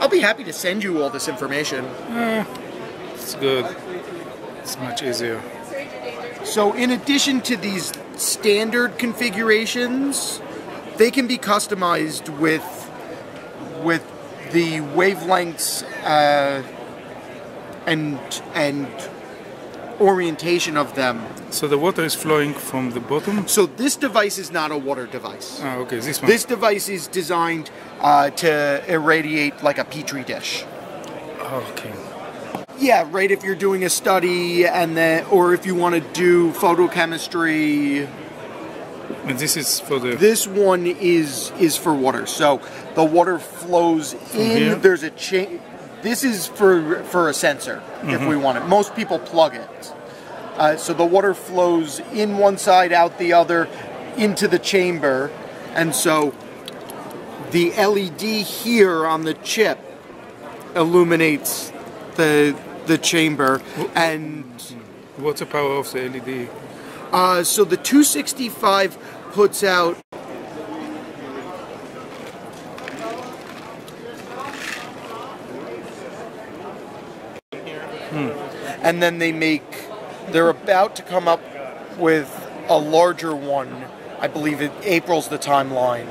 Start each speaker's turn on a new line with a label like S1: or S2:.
S1: I'll be happy to send you all this information.
S2: It's good. It's much easier.
S1: So, in addition to these standard configurations, they can be customized with with the wavelengths uh, and and orientation of them.
S2: So the water is flowing from the bottom.
S1: So, this device is not a water device.
S2: Ah, okay, this one.
S1: This device is designed uh, to irradiate like a petri dish.
S2: okay.
S1: Yeah, right. If you're doing a study, and then, or if you want to do photochemistry,
S2: And this is for the.
S1: this one is is for water. So the water flows in.
S2: here?
S1: There's a chain. This is for for a sensor if we want it. Most people plug it. Uh, so the water flows in one side, out the other, into the chamber, and so the LED here on the chip illuminates the the chamber and
S2: What's the power of the LED?
S1: uh, so the 265 puts out and then they make they're about to come up with a larger one. I believe it april's the timeline